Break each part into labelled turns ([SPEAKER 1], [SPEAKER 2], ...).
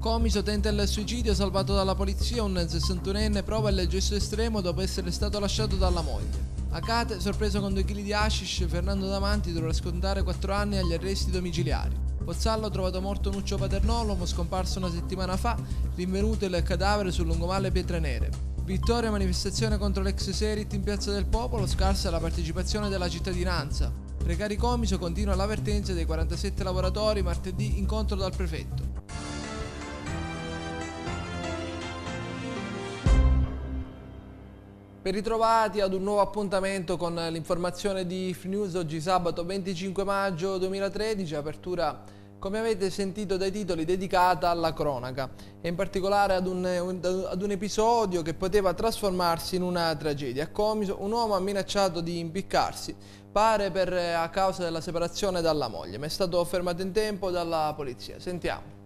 [SPEAKER 1] Comiso tenta il suicidio salvato dalla polizia, un 61enne prova il gesto estremo dopo essere stato lasciato dalla moglie. Acate, sorpreso con 2 kg di hashish, Fernando Damanti dovrà scontare 4 anni agli arresti domiciliari. Pozzallo trovato morto Nuccio Paternolomo, scomparso una settimana fa, rinvenuto il cadavere sul lungomare Pietre Nere. Vittoria manifestazione contro l'ex Serit in Piazza del Popolo, scarsa la partecipazione della cittadinanza. Precari Comiso continua l'avvertenza dei 47 lavoratori, martedì incontro dal prefetto. Ben ritrovati ad un nuovo appuntamento con l'informazione di Free News oggi sabato 25 maggio 2013, apertura come avete sentito dai titoli dedicata alla cronaca e in particolare ad un, ad un episodio che poteva trasformarsi in una tragedia. A Comiso un uomo ha minacciato di impiccarsi, pare per, a causa della separazione dalla moglie, ma è stato fermato in tempo dalla polizia. Sentiamo.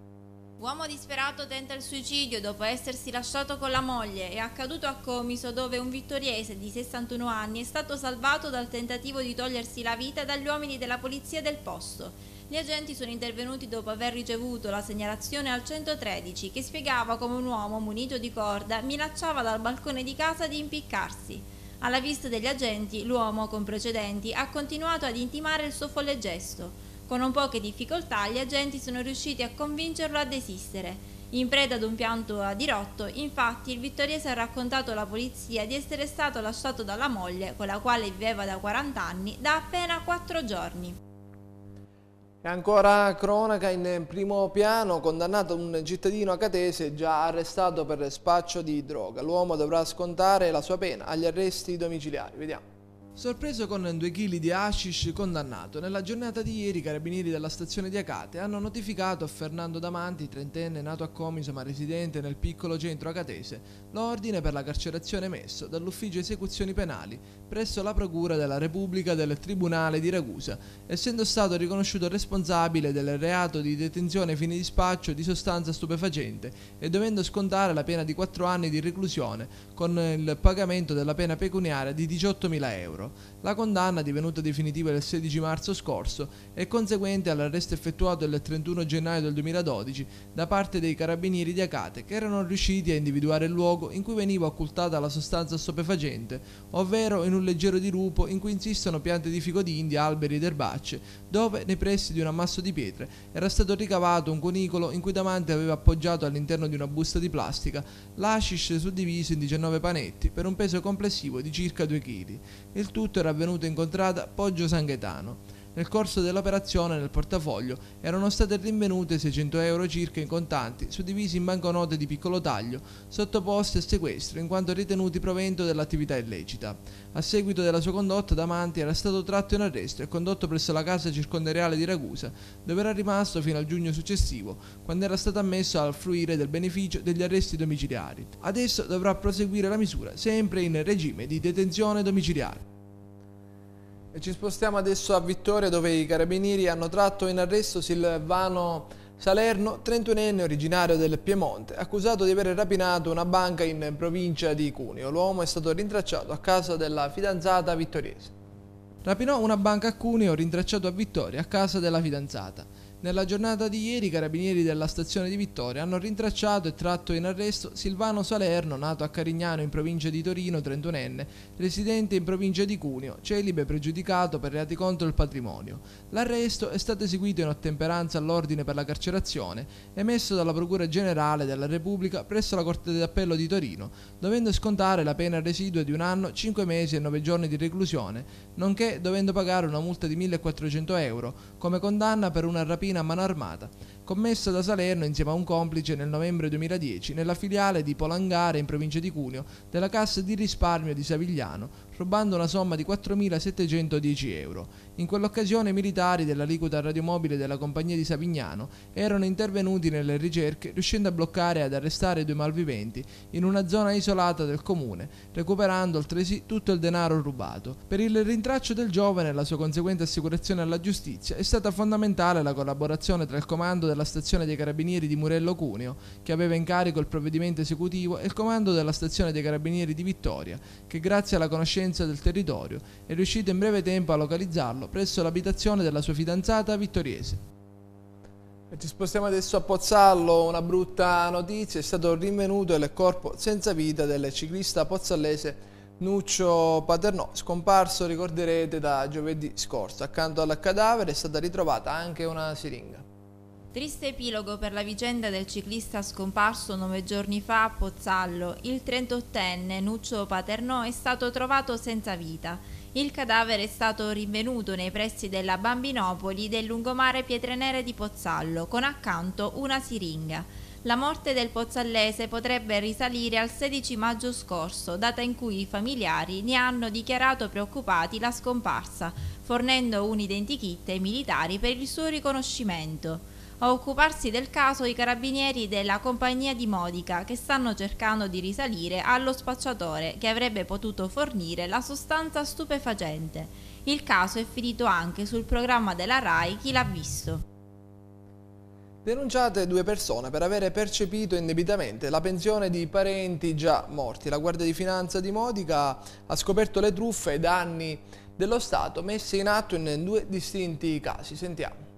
[SPEAKER 2] Uomo disperato tenta il suicidio dopo essersi lasciato con la moglie. È accaduto a Comiso dove un vittoriese di 61 anni è stato salvato dal tentativo di togliersi la vita dagli uomini della polizia del posto. Gli agenti sono intervenuti dopo aver ricevuto la segnalazione al 113 che spiegava come un uomo munito di corda minacciava dal balcone di casa di impiccarsi. Alla vista degli agenti, l'uomo, con precedenti, ha continuato ad intimare il suo folle gesto. Con non poche difficoltà gli agenti sono riusciti a convincerlo a desistere. In preda ad un pianto a dirotto, infatti, il vittoriese ha raccontato alla polizia di essere stato lasciato dalla moglie, con la quale viveva da 40 anni, da appena 4 giorni.
[SPEAKER 1] E ancora cronaca in primo piano, condannato un cittadino acatese già arrestato per spaccio di droga. L'uomo dovrà scontare la sua pena agli arresti domiciliari. Vediamo. Sorpreso con 2 kg di hashish condannato, nella giornata di ieri i carabinieri della stazione di Acate hanno notificato a Fernando Damanti, trentenne nato a Comiso ma residente nel piccolo centro acatese, l'ordine per la carcerazione emesso dall'ufficio esecuzioni penali presso la Procura della Repubblica del Tribunale di Ragusa, essendo stato riconosciuto responsabile del reato di detenzione ai fini di spaccio di sostanza stupefacente e dovendo scontare la pena di 4 anni di reclusione con il pagamento della pena pecuniaria di 18.000 euro euro. La condanna, divenuta definitiva il 16 marzo scorso, è conseguente all'arresto effettuato il 31 gennaio del 2012 da parte dei carabinieri di Acate che erano riusciti a individuare il luogo in cui veniva occultata la sostanza stupefacente, ovvero in un leggero dirupo in cui insistono piante di fico d'India, alberi ed erbacce, dove, nei pressi di un ammasso di pietre, era stato ricavato un cunicolo in cui Damante aveva appoggiato all'interno di una busta di plastica l'ashish suddiviso in 19 panetti per un peso complessivo di circa 2 kg. Il tutto era avvenuto in contrada Poggio San Gaetano. Nel corso dell'operazione nel portafoglio erano state rinvenute 600 euro circa in contanti, suddivisi in banconote di piccolo taglio, sottoposte a sequestro in quanto ritenuti provento dell'attività illecita. A seguito della sua condotta, Damanti era stato tratto in arresto e condotto presso la casa circondariale di Ragusa, dove era rimasto fino al giugno successivo, quando era stato ammesso al fruire del beneficio degli arresti domiciliari. Adesso dovrà proseguire la misura, sempre in regime di detenzione domiciliare. E ci spostiamo adesso a Vittoria dove i carabinieri hanno tratto in arresto Silvano Salerno, 31enne originario del Piemonte, accusato di aver rapinato una banca in provincia di Cuneo. L'uomo è stato rintracciato a casa della fidanzata vittoriese. Rapinò una banca a Cuneo rintracciato a Vittoria a casa della fidanzata. Nella giornata di ieri i carabinieri della stazione di Vittoria hanno rintracciato e tratto in arresto Silvano Salerno, nato a Carignano in provincia di Torino, 31enne, residente in provincia di Cuneo, celibe pregiudicato per reati contro il patrimonio. L'arresto è stato eseguito in ottemperanza all'ordine per la carcerazione emesso dalla Procura Generale della Repubblica presso la Corte d'Appello di Torino, dovendo scontare la pena residua di un anno, 5 mesi e 9 giorni di reclusione, nonché dovendo pagare una multa di 1.400 euro come condanna per una rapina a mano armata, commessa da Salerno insieme a un complice nel novembre 2010 nella filiale di Polangare in provincia di Cuneo della Cassa di risparmio di Savigliano, rubando una somma di 4.710 euro. In quell'occasione i militari dell'aliquota radiomobile della compagnia di Savignano erano intervenuti nelle ricerche riuscendo a bloccare e ad arrestare due malviventi in una zona isolata del comune, recuperando altresì tutto il denaro rubato. Per il rintraccio del giovane e la sua conseguente assicurazione alla giustizia è stata fondamentale la collaborazione tra il comando della stazione dei carabinieri di Murello Cuneo, che aveva in carico il provvedimento esecutivo, e il comando della stazione dei carabinieri di Vittoria, che grazie alla conoscenza del territorio è riuscito in breve tempo a localizzarlo presso l'abitazione della sua fidanzata vittoriese. ci spostiamo adesso a Pozzallo, una brutta notizia, è stato rinvenuto il corpo senza vita del ciclista pozzallese Nuccio Paternò, scomparso ricorderete da giovedì scorso. Accanto al cadavere è stata ritrovata anche una siringa.
[SPEAKER 2] Triste epilogo per la vicenda del ciclista scomparso nove giorni fa a Pozzallo. Il 38enne Nuccio Paternò è stato trovato senza vita. Il cadavere è stato rinvenuto nei pressi della Bambinopoli del lungomare Pietrenere di Pozzallo, con accanto una siringa. La morte del pozzallese potrebbe risalire al 16 maggio scorso, data in cui i familiari ne hanno dichiarato preoccupati la scomparsa, fornendo un identikit ai militari per il suo riconoscimento. A occuparsi del caso i carabinieri della compagnia di Modica che stanno cercando di risalire allo spacciatore che avrebbe potuto fornire la sostanza stupefacente. Il caso è finito anche sul programma della RAI Chi l'ha visto.
[SPEAKER 1] Denunciate due persone per avere percepito indebitamente la pensione di parenti già morti. La Guardia di Finanza di Modica ha scoperto le truffe e danni dello Stato messi in atto in due distinti casi. Sentiamo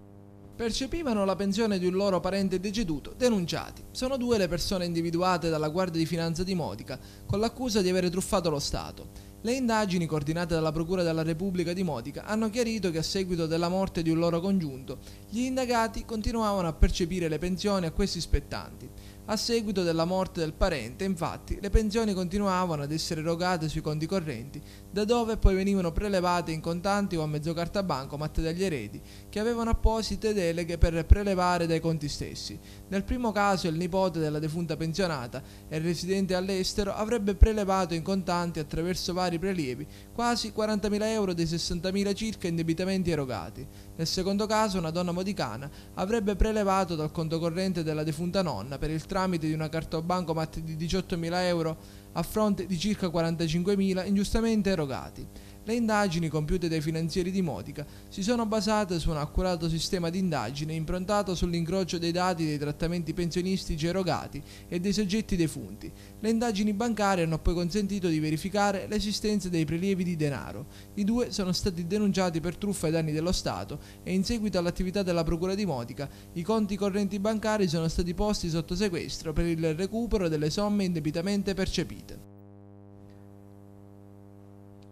[SPEAKER 1] percepivano la pensione di un loro parente deceduto, denunciati. Sono due le persone individuate dalla Guardia di Finanza di Modica con l'accusa di aver truffato lo Stato. Le indagini coordinate dalla Procura della Repubblica di Modica hanno chiarito che a seguito della morte di un loro congiunto, gli indagati continuavano a percepire le pensioni a questi spettanti. A seguito della morte del parente, infatti, le pensioni continuavano ad essere erogate sui conti correnti, da dove poi venivano prelevate in contanti o a mezzo carta bancomat dagli eredi, che avevano apposite deleghe per prelevare dai conti stessi. Nel primo caso il nipote della defunta pensionata e residente all'estero avrebbe prelevato in contanti attraverso vari prelievi quasi 40.000 euro dei 60.000 circa indebitamente erogati. Nel secondo caso una donna modicana avrebbe prelevato dal conto corrente della defunta nonna per il tramite di una carta bancomat di 18.000 euro a fronte di circa 45.000 ingiustamente erogati. Le indagini compiute dai finanzieri di Modica si sono basate su un accurato sistema di indagine improntato sull'incrocio dei dati dei trattamenti pensionistici erogati e dei soggetti defunti. Le indagini bancarie hanno poi consentito di verificare l'esistenza dei prelievi di denaro. I due sono stati denunciati per truffa ai danni dello Stato e in seguito all'attività della Procura di Modica i conti correnti bancari sono stati posti sotto sequestro per il recupero delle somme indebitamente percepite.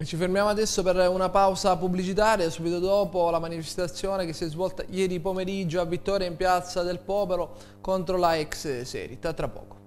[SPEAKER 1] Ci fermiamo adesso per una pausa pubblicitaria, subito dopo la manifestazione che si è svolta ieri pomeriggio a Vittoria in piazza del Popolo contro la ex Serita. Tra poco.